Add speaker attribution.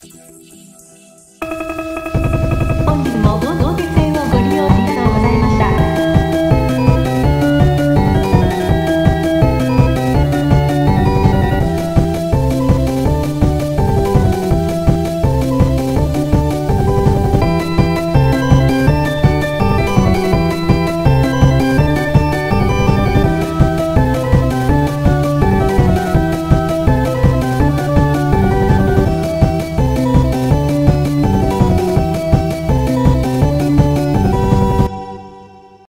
Speaker 1: Música